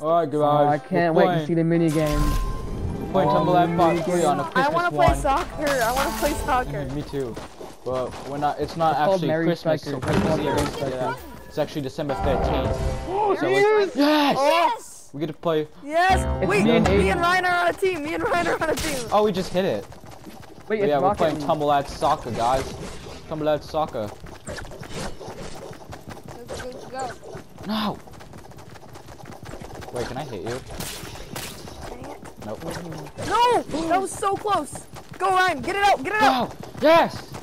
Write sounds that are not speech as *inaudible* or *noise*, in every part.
Alright, guys. Oh, I can't wait to see the mini games. We're playing Tumble Lad Part 3 on a. Christmas I want to play soccer. I want to play soccer. Me too. But we're not. It's not It's actually Merry Christmas, Strikers. so It's Christmas Merry Yeah. It's actually December 13th. Oh, So it's- yes! Yes. We get to play. Yes. It's Wait, me me and and, Ryan are on a team. Me and Ryan are on a team. Oh, we just hit it. Wait, it's yeah, we're playing League. Tumble Lad Soccer, guys. Tumble Lad Soccer. Let's go, let's go. No! Wait, can I hit you? Nope. No, that was so close. Go Ryan, get it out, get it out. No! Yes!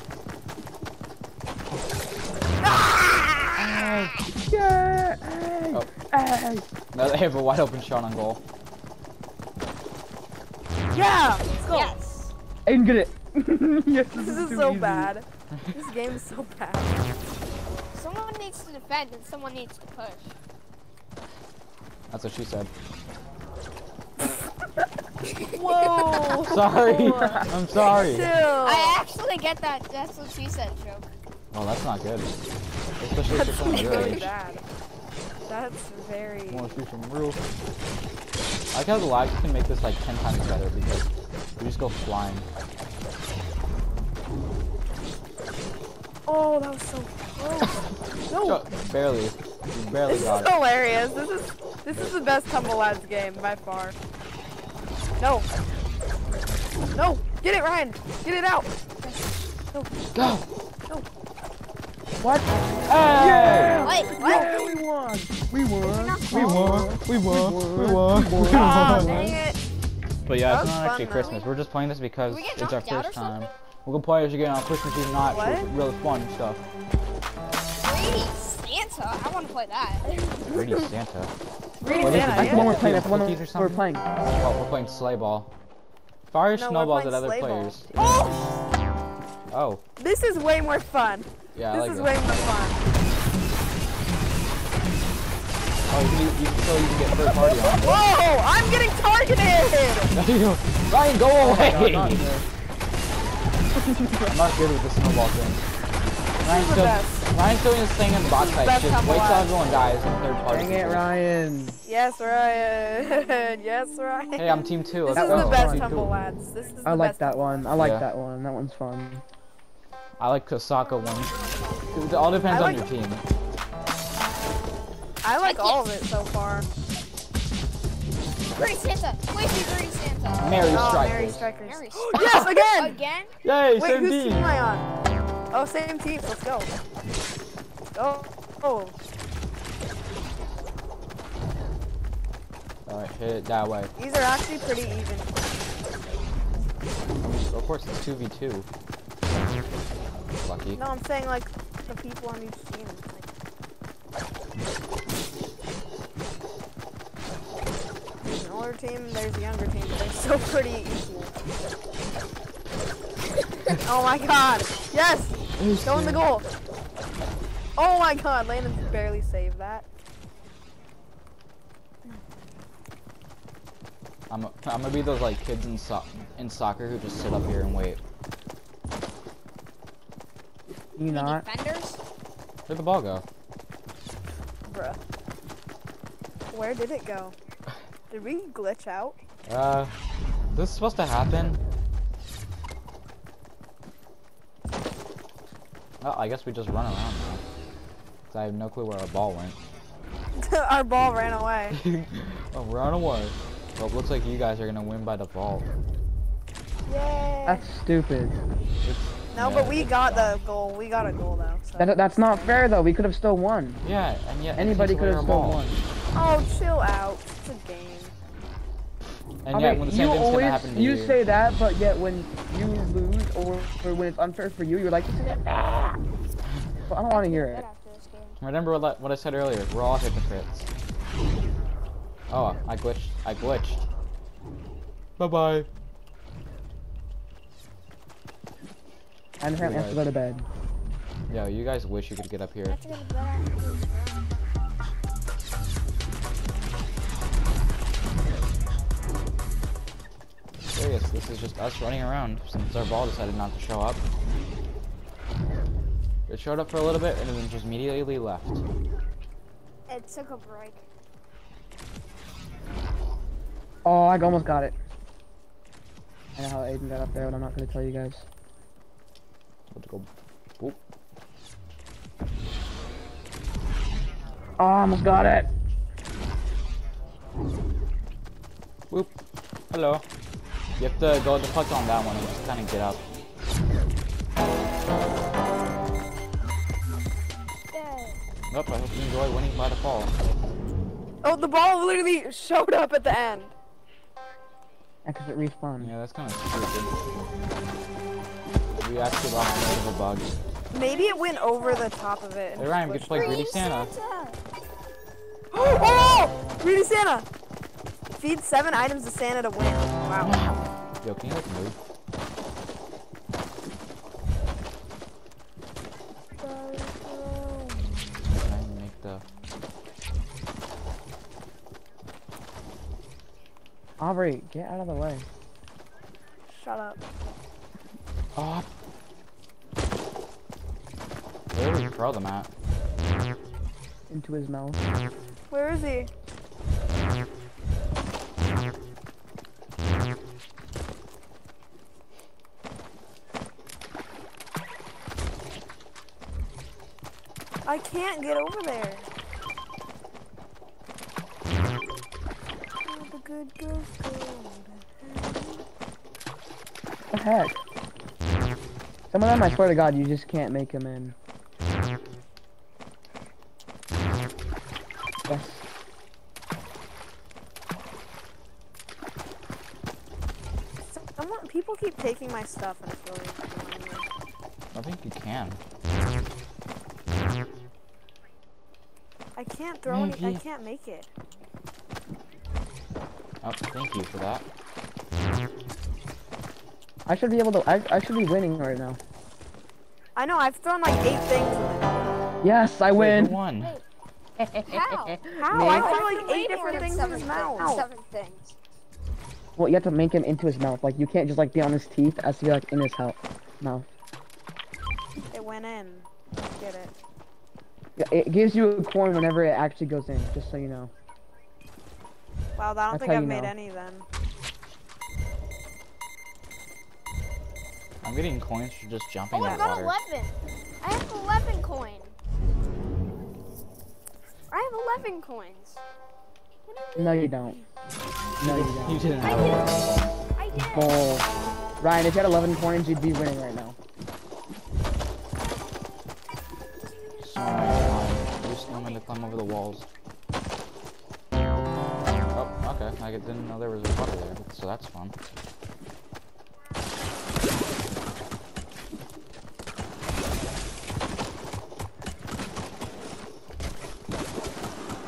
Ah! Yeah! Hey! Oh. Hey! Now they have a wide open shot on goal. Yeah, let's go. Yes. Aiden, get it! *laughs* yes, This is too so easy. bad. *laughs* This game is so bad. Someone needs to defend and someone needs to push. That's what she said. Whoa. *laughs* Sorry! I'm sorry! Chill. I actually get that. That's what she said, joke. Oh, that's not good. Especially That's for someone your really age. bad. That's very. Want to see some real. I like how the lag can make this like 10 times better because we just go flying. Oh, that was so close. *laughs* No. Ju- barely. You barely This is got it. hilarious. This is this is the best Tumble Lads game by far. No. No. Get it, Ryan. Get it out. No. Go! What? Hey! Wait, what? Yeah, we won! We won! We won! We won! We won! We Ah, won! dang it. But yeah, it's not actually though. Christmas. We're just playing this because it's our first time. We're gonna play it again on Christmas Eve night. What? It's really fun stuff. Greedy Santa. I want to play that. Greedy Santa. Greedy Santa. That's the one we're playing, that's the one Cookies or we're playing. Oh, we're playing Sleigh Ball. Fire No, snowballs at other players. Oh, Oh, this is way more fun. yeah, I this like is it. way more fun. Oh, you can, you, you, so you can get third party on. Whoa, I'm getting targeted. *laughs* Ryan, go Oh my away! God, not. I'm not good with the snowball thing. Ryan's the still, best. Ryan's doing his thing in the box fight. Just wait till live. everyone dies and third party. Dang it. Ryan. Yes, Ryan. *laughs* yes, Ryan. Hey, I'm team two. This Let's is go. the best fun. Tumble Lads. This is the best. I like best that one. I like Yeah. that one. That one's fun. I like Kosaka one. It all depends I on your team. I like all of it so far. Greedy Santa. Wait, see Greedy Santa. Merry Oh, Merry Strikers. Strikers. Merry *gasps* yes, again. Again? Yay, Wait, same whose team. team am I on? Oh, same team. Let's go. Oh, oh. Alright, hit it that way. These are actually pretty even. Of course, it's 2v2. Lucky. No, I'm saying like the people on each team. There's an older team, there's a younger team. They're still pretty equal. *laughs* oh my god! Yes! Go in the goal! Oh my god, Landon barely saved that. I'm, a, I'm gonna be those like kids in, so in soccer who just sit up here and wait. You not? Defenders? Where'd the ball go? Bruh. Where did it go? Did we glitch out? Uh, this is supposed to happen. Well, I guess we just run around now. 'Cause I have no clue where our ball went. *laughs* Our ball ran away. *laughs* oh, run away. Well, it looks like you guys are gonna win by default. Yay! That's stupid. No, Yeah. but we got the goal. We got a goal though. So. That, that's not fair though. We could have still won. Yeah, and yet Anybody could have still won. Oh, chill out. It's a game. And I yet, mean, when the you same thing's always happen to you you. say that, but yet when you lose or, or when it's unfair for you, you're like, "Ah." But I don't want to hear Good it. After this game. Remember what, what I said earlier? We're all hypocrites. Oh, I glitched. I glitched. Bye bye. I apparently have to go to bed. Yo, you guys wish you could get up here. to to bed after this round. Serious, this is just us running around since our ball decided not to show up. It showed up for a little bit and then just immediately left. It took a break. Oh, I almost got it. I know how Aiden got up there, but I'm not gonna tell you guys. Let's go. Whoop. Oh, I almost got it. Whoop. Hello. You have to go deflect on that one and just kind of get up. Nope, I hope you enjoy winning by default. Oh, the ball literally showed up at the end. Because it respawned. Yeah, that's kind of stupid. We actually lost multiple bugs. Maybe it went over the top of it. and Hey Ryan, we just to play glitched. Greedy Santa. Oh, *gasps* oh! Greedy Santa! Feed seven items to Santa to win. Wow. Yo, can you like move? Aubrey, get out of the way. Shut up. Oh. Where did we throw them at? Into his mouth. Where is he? I can't get over there. All the good girls go to heaven. What the heck? Some of them, I swear to God, you just can't make them in. Yes. Someone, people keep taking my stuff and it's really annoying. I think you can. I can't throw any. I can't make it. Oh, thank you for that. I should be able to. I, I should be winning right now. I know. I've thrown like eight things. In it. Yes, I win. who won? How? How? I threw like eight different things in his things- mouth. Seven things. Well, you have to make him into his mouth. Like you can't just like be on his teeth. It has to be like in his hou- mouth. It went in. Get it. Yeah, It gives you a coin whenever it actually goes in. Just so you know. Wow, I don't That's think I've made know. any then. I'm getting coins for just jumping Oh, in I got water. 11. I have 11 coin. I have 11 coins. You No, you don't. No, you You don't. didn't I did. I did. Bull. Ryan, if you had 11 coins, you'd be winning right now. Snowman climb. Use snowman to climb over the walls. Oh, okay. I didn't know there was a bugger there, so that's fun.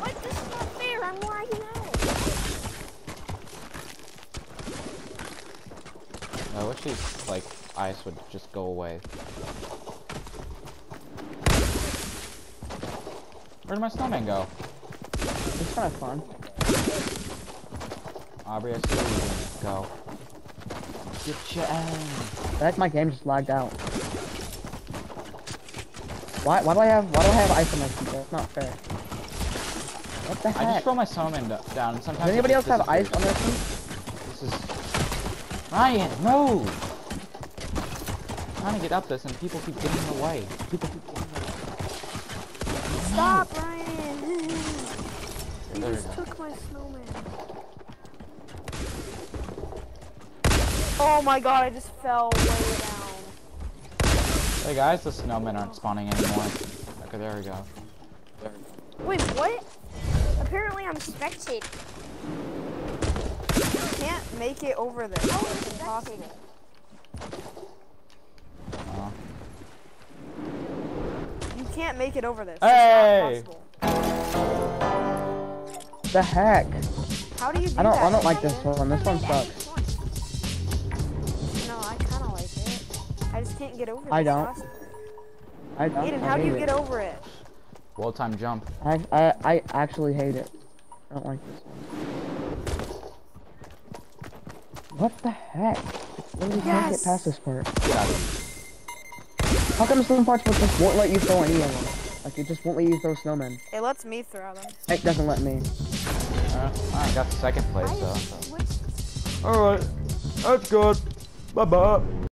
What? This is not fair. I'm lagging out. I wish these, like, ice would just go away. Where did my snowman go? It's kind of fun. Aubrey, I see where you're gonna go. Get your aim. I think my game just lagged out. Why? Why do I have? Why do I have ice on my feet? That's not fair. What the heck? I just throw my snowman down, and sometimes Does anybody else have ice on their feet? This is Ryan, no! trying to get up this and people keep getting in the way. People keep getting in the way. Stop, Ryan. you just took my snowman. Oh my god, I just fell way down. Hey guys, the snowmen aren't spawning anymore. Okay, there we go. There we go. Wait, what? Apparently I'm spectating. Can't make it over there. Oh, It's it's impossible. Uh, You can't make it over this. Hey! It's not. The heck? How do you do I don't. that? I don't like this one. This one sucks. Can't get over it. I don't. possible. I don't. Aiden, I how do you it. get over it? Well time jump. I, I I actually hate it. I don't like this one. What the heck? Literally can't get past this part. Get How come some parts will just won't let you throw any of them? Like it just won't let you throw snowmen. It lets me throw them. It doesn't let me. here. Uh, I got second place though. just switched Alright. That's good. Bye bye.